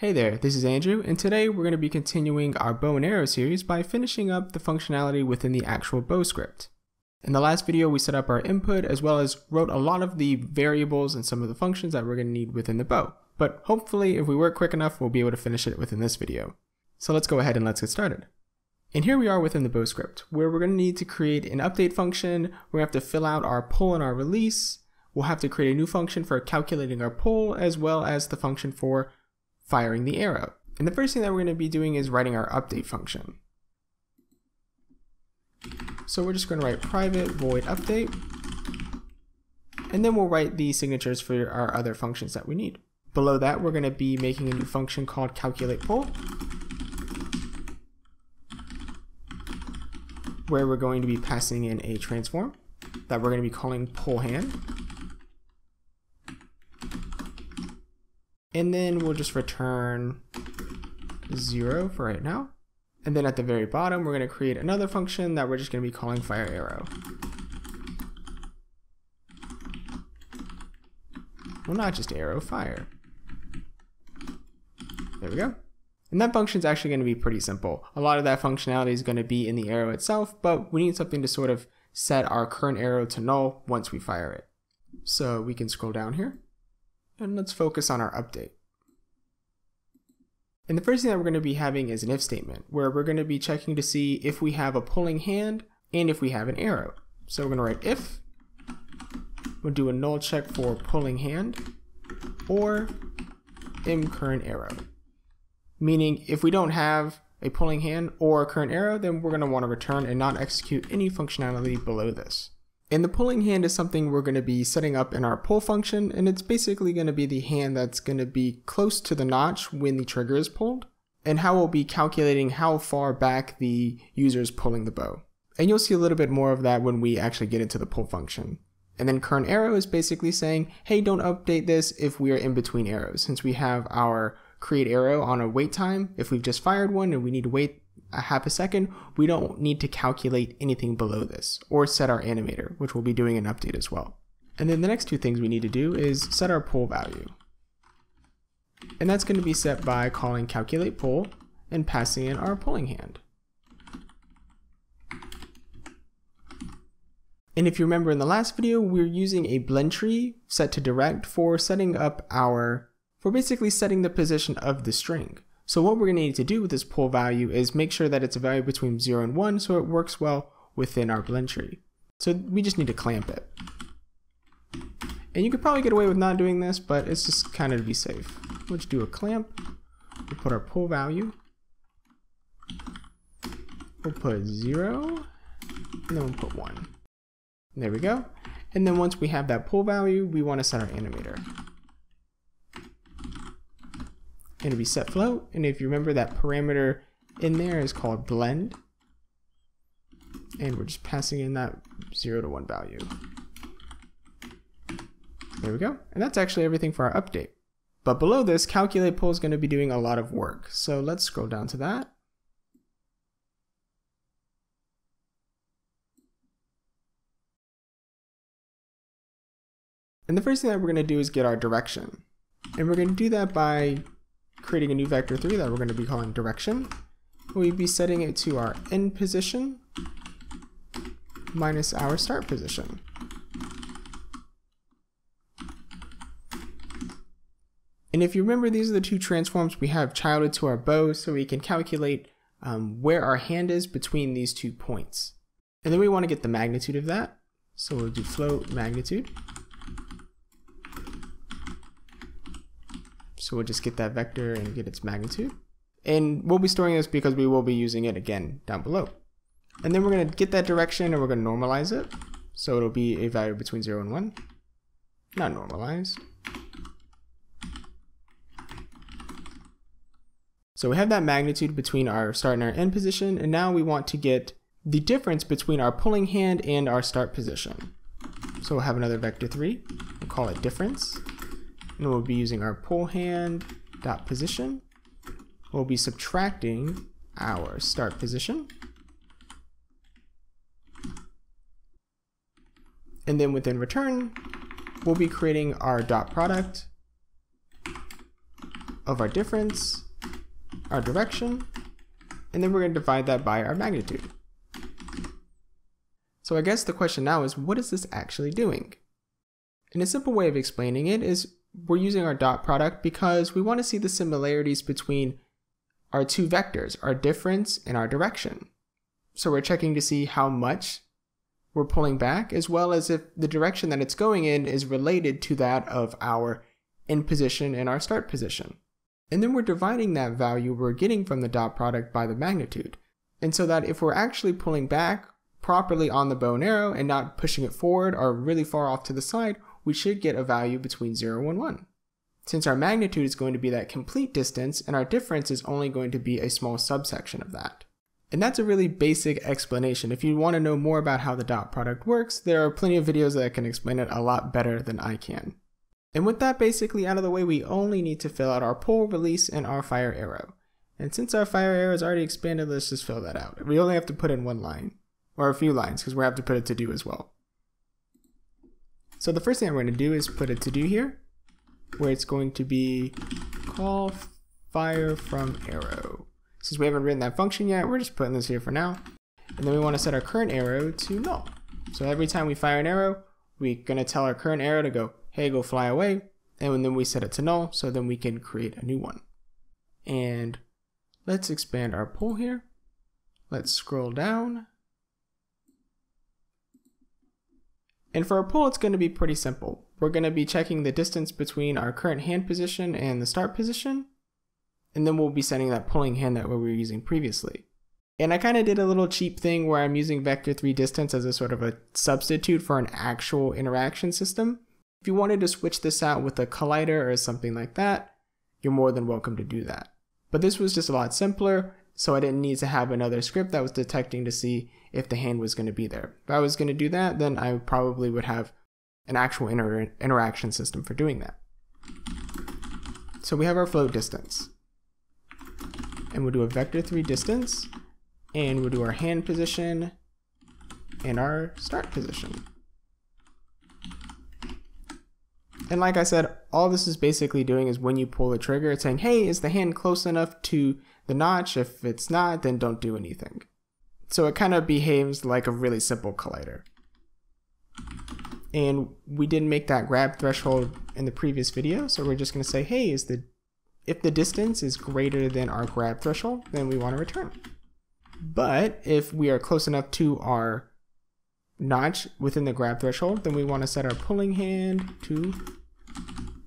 Hey there, this is Andrew, and today we're going to be continuing our bow and arrow series by finishing up the functionality within the actual bow script. In the last video, we set up our input as well as wrote a lot of the variables and some of the functions that we're going to need within the bow. But hopefully, if we work quick enough, we'll be able to finish it within this video. So let's go ahead and let's get started. And here we are within the bow script, where we're going to need to create an update function. We have to fill out our pull and our release. We'll have to create a new function for calculating our pull, as well as the function for firing the arrow. And the first thing that we're going to be doing is writing our update function. So we're just going to write private void update, and then we'll write the signatures for our other functions that we need. Below that, we're going to be making a new function called calculate pull, where we're going to be passing in a transform that we're going to be calling pull hand. And then we'll just return zero for right now. And then at the very bottom, we're going to create another function that we're just going to be calling fire arrow. Well, not just arrow, fire. There we go. And that function is actually going to be pretty simple. A lot of that functionality is going to be in the arrow itself, but we need something to sort of set our current arrow to null once we fire it. So we can scroll down here and let's focus on our update. And the first thing that we're going to be having is an if statement, where we're going to be checking to see if we have a pulling hand and if we have an arrow. So we're going to write if, we'll do a null check for pulling hand, or im current arrow. Meaning if we don't have a pulling hand or a current arrow, then we're going to want to return and not execute any functionality below this. And the pulling hand is something we're going to be setting up in our pull function, and it's basically going to be the hand that's going to be close to the notch when the trigger is pulled, and how we'll be calculating how far back the user is pulling the bow. And you'll see a little bit more of that when we actually get into the pull function. And then current arrow is basically saying, hey, don't update this if we are in between arrows. Since we have our create arrow on a wait time, if we've just fired one and we need to wait a half a second, we don't need to calculate anything below this or set our animator, which we'll be doing an update as well. And then the next two things we need to do is set our pull value. And that's going to be set by calling calculate pull and passing in our pulling hand. And if you remember in the last video, we are using a blend tree set to direct for setting up our, for basically setting the position of the string. So what we're going to need to do with this pull value is make sure that it's a value between 0 and 1 so it works well within our blend tree. So we just need to clamp it. And you could probably get away with not doing this, but it's just kind of to be safe. Just do a clamp. We'll put our pull value. We'll put 0, and then we'll put 1. There we go. And then once we have that pull value, we want to set our animator and be set float. And if you remember that parameter in there is called blend. And we're just passing in that zero to one value. There we go. And that's actually everything for our update. But below this, calculate pull is going to be doing a lot of work. So let's scroll down to that. And the first thing that we're going to do is get our direction. And we're going to do that by creating a new vector 3 that we're going to be calling direction. We'd be setting it to our end position minus our start position. And if you remember, these are the two transforms we have childed to our bow, so we can calculate um, where our hand is between these two points. And then we want to get the magnitude of that. So we'll do float magnitude. So we'll just get that vector and get its magnitude. And we'll be storing this because we will be using it again down below. And then we're going to get that direction and we're going to normalize it. So it'll be a value between 0 and 1. Not normalized. So we have that magnitude between our start and our end position, and now we want to get the difference between our pulling hand and our start position. So we'll have another vector 3, we'll call it difference, and we'll be using our pull hand dot position. We'll be subtracting our start position. And then within return, we'll be creating our dot product of our difference, our direction, and then we're going to divide that by our magnitude. So I guess the question now is, what is this actually doing? And a simple way of explaining it is we're using our dot product because we want to see the similarities between our two vectors, our difference and our direction. So we're checking to see how much we're pulling back, as well as if the direction that it's going in is related to that of our end position and our start position. And then we're dividing that value we're getting from the dot product by the magnitude. And so that if we're actually pulling back properly on the bow and arrow and not pushing it forward or really far off to the side, we should get a value between 0 and 1. Since our magnitude is going to be that complete distance and our difference is only going to be a small subsection of that. And that's a really basic explanation. If you want to know more about how the dot product works, there are plenty of videos that can explain it a lot better than I can. And with that basically out of the way, we only need to fill out our pull, release, and our fire arrow. And since our fire arrow is already expanded, let's just fill that out. We only have to put in one line, or a few lines, because we have to put a to do as well. So the first thing I'm going to do is put a to do here, where it's going to be call fire from arrow. Since we haven't written that function yet, we're just putting this here for now. And then we want to set our current arrow to null. So every time we fire an arrow, we're going to tell our current arrow to go, hey, go fly away. And then we set it to null, so then we can create a new one. And let's expand our pull here. Let's scroll down. And for our pull, it's going to be pretty simple. We're going to be checking the distance between our current hand position and the start position and then we'll be sending that pulling hand that we were using previously. And I kind of did a little cheap thing where I'm using vector 3 distance as a sort of a substitute for an actual interaction system. If you wanted to switch this out with a collider or something like that, you're more than welcome to do that. But this was just a lot simpler, so I didn't need to have another script that was detecting to see if the hand was going to be there. If I was going to do that, then I probably would have an actual inter interaction system for doing that. So we have our float distance and we'll do a vector 3 distance and we'll do our hand position and our start position. And like I said, all this is basically doing is when you pull the trigger, it's saying, hey, is the hand close enough to the notch? If it's not, then don't do anything. So it kind of behaves like a really simple collider. And we didn't make that grab threshold in the previous video, so we're just going to say, hey, is the if the distance is greater than our grab threshold, then we want to return. But if we are close enough to our notch within the grab threshold, then we want to set our pulling hand to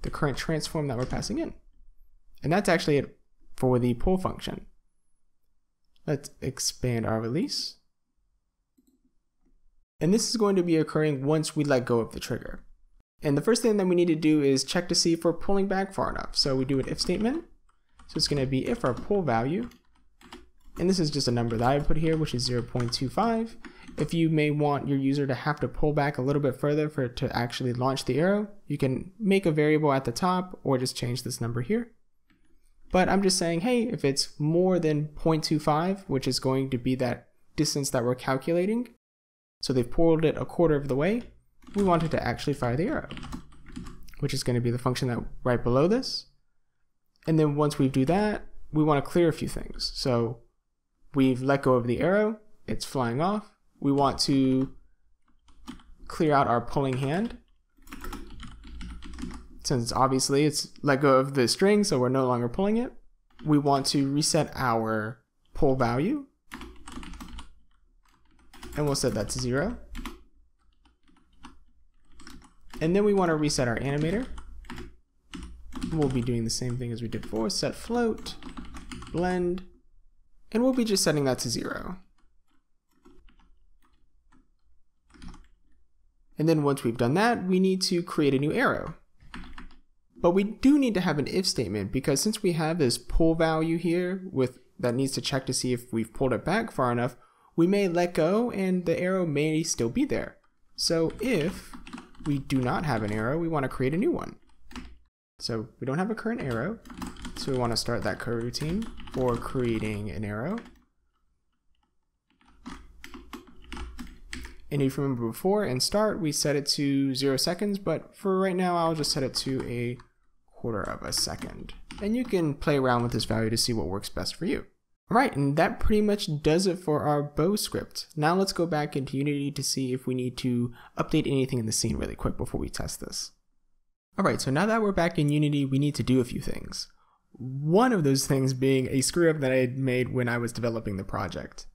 the current transform that we're passing in. And that's actually it for the pull function. Let's expand our release. And this is going to be occurring once we let go of the trigger. And the first thing that we need to do is check to see if we're pulling back far enough. So we do an if statement. So it's going to be if our pull value, and this is just a number that I put here, which is 0.25. If you may want your user to have to pull back a little bit further for it to actually launch the arrow, you can make a variable at the top or just change this number here. But I'm just saying, hey, if it's more than 0.25, which is going to be that distance that we're calculating, so they've pulled it a quarter of the way, we wanted to actually fire the arrow, which is going to be the function that right below this. And then once we do that, we want to clear a few things. So we've let go of the arrow, it's flying off. We want to clear out our pulling hand. Since obviously it's let go of the string, so we're no longer pulling it. We want to reset our pull value. And we'll set that to zero. And then we want to reset our animator. We'll be doing the same thing as we did before, set float, blend, and we'll be just setting that to zero. And then once we've done that, we need to create a new arrow. But we do need to have an if statement because since we have this pull value here with that needs to check to see if we've pulled it back far enough, we may let go and the arrow may still be there. So if we do not have an arrow, we want to create a new one. So we don't have a current arrow, so we want to start that coroutine for creating an arrow. And if you remember before in start, we set it to zero seconds, but for right now, I'll just set it to a quarter of a second. And you can play around with this value to see what works best for you. Alright, and that pretty much does it for our bow script. Now let's go back into Unity to see if we need to update anything in the scene really quick before we test this. Alright, so now that we're back in Unity, we need to do a few things. One of those things being a screw up that I had made when I was developing the project.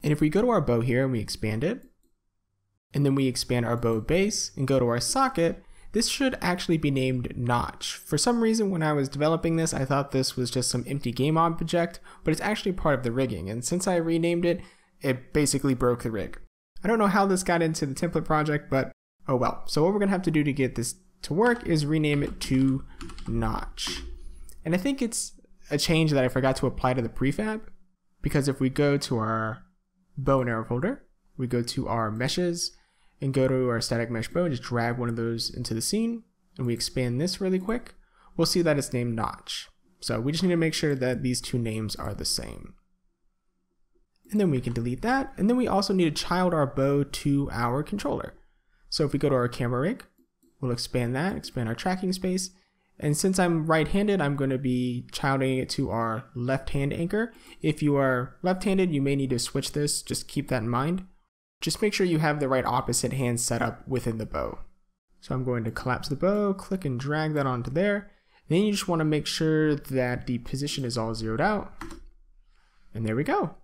And if we go to our bow here and we expand it, and then we expand our bow base and go to our socket, this should actually be named Notch. For some reason when I was developing this, I thought this was just some empty game object, but it's actually part of the rigging, and since I renamed it, it basically broke the rig. I don't know how this got into the template project, but oh well. So what we're gonna have to do to get this to work is rename it to Notch. And I think it's a change that I forgot to apply to the prefab, because if we go to our bow and arrow folder, we go to our meshes, and go to our static mesh bow and just drag one of those into the scene and we expand this really quick, we'll see that it's named Notch. So we just need to make sure that these two names are the same. And then we can delete that. And then we also need to child our bow to our controller. So if we go to our camera rig, we'll expand that, expand our tracking space. And since I'm right-handed, I'm going to be childing it to our left hand anchor. If you are left-handed, you may need to switch this, just keep that in mind just make sure you have the right opposite hand set up within the bow. So I'm going to collapse the bow, click and drag that onto there. Then you just want to make sure that the position is all zeroed out. And there we go.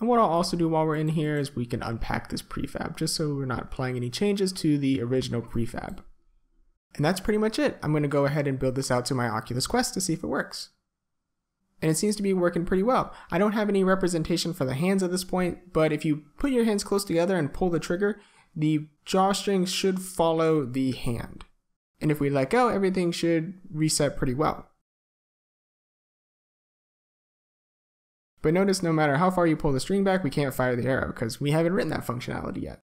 And what I'll also do while we're in here is we can unpack this prefab just so we're not applying any changes to the original prefab. And that's pretty much it. I'm going to go ahead and build this out to my Oculus Quest to see if it works and it seems to be working pretty well. I don't have any representation for the hands at this point, but if you put your hands close together and pull the trigger, the drawstring should follow the hand. And if we let go, everything should reset pretty well. But notice no matter how far you pull the string back, we can't fire the arrow because we haven't written that functionality yet.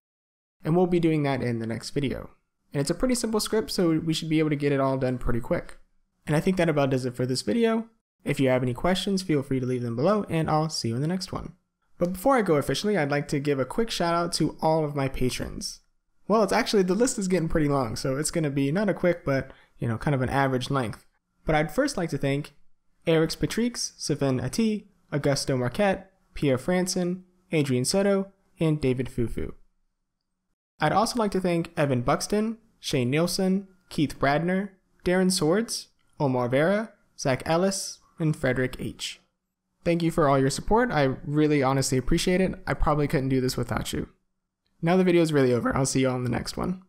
And we'll be doing that in the next video. And it's a pretty simple script, so we should be able to get it all done pretty quick. And I think that about does it for this video. If you have any questions, feel free to leave them below, and I'll see you in the next one. But before I go officially, I'd like to give a quick shout out to all of my patrons. Well, it's actually, the list is getting pretty long, so it's going to be not a quick, but, you know, kind of an average length. But I'd first like to thank Eric's Patrix, Sylvain Ati, Augusto Marquette, Pierre Franson, Adrian Soto, and David Fufu. I'd also like to thank Evan Buxton, Shane Nielsen, Keith Bradner, Darren Swords, Omar Vera, Zach Ellis, and Frederick H. Thank you for all your support. I really honestly appreciate it. I probably couldn't do this without you. Now the video is really over. I'll see you all in the next one.